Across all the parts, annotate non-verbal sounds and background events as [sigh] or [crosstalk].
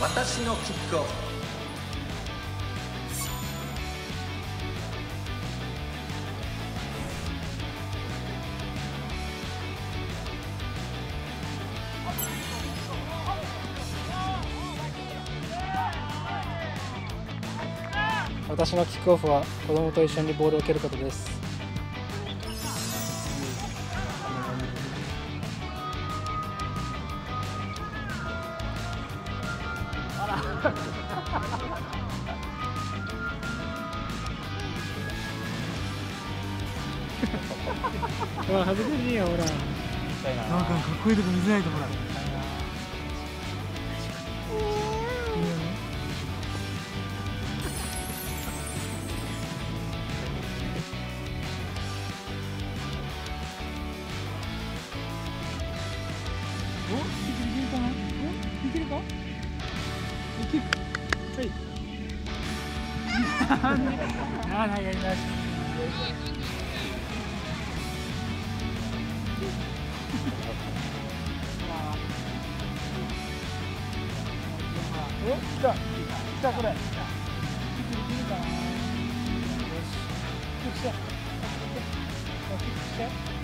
私のキックオフ私のキックオフは子供と一緒にボールを蹴ることです。[laughs] ほら恥ずかしいよほら。なんかかっこいいとこ見せないとほら。おいけるかな？おいけるか？はい。ああやり直しお来た来たこれい。けるい。けるかなよしキックしてキックして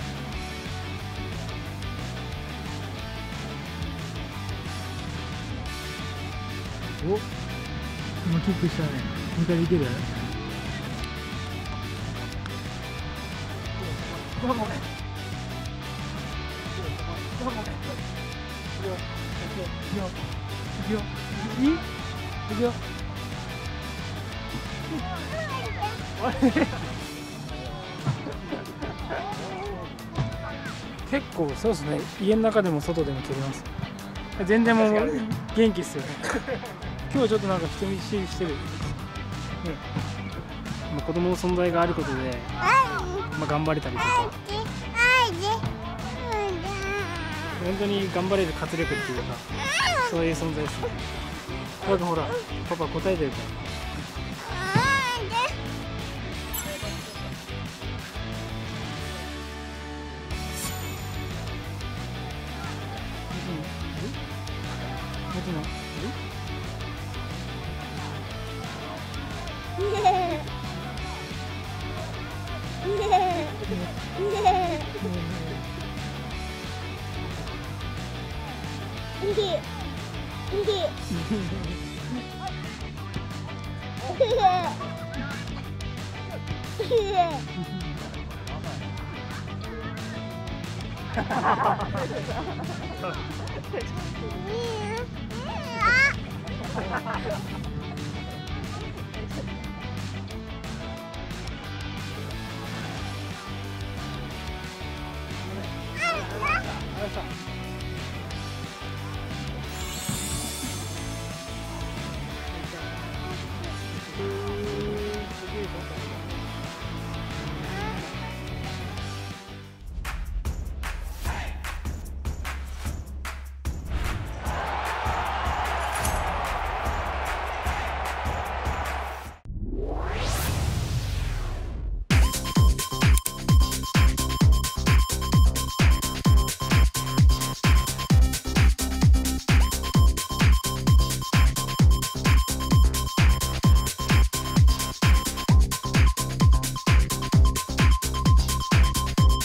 お今キックしたね。もう一回できる？ごめんごめん。ごめんごめん。いくよ。いくよ。いくよ。いいいくよ。結構そうですね。家の中でも外でも蹴ります。全然もう元気っすよね今日はちょっとなんか人見知りしてる、ね。まあ、子供の存在があることで、まあ、頑張れたりとか。本当に頑張れる活力っていうかそういう存在ですね。ほらほらパパ答えてるから寝てない [laughs] ありました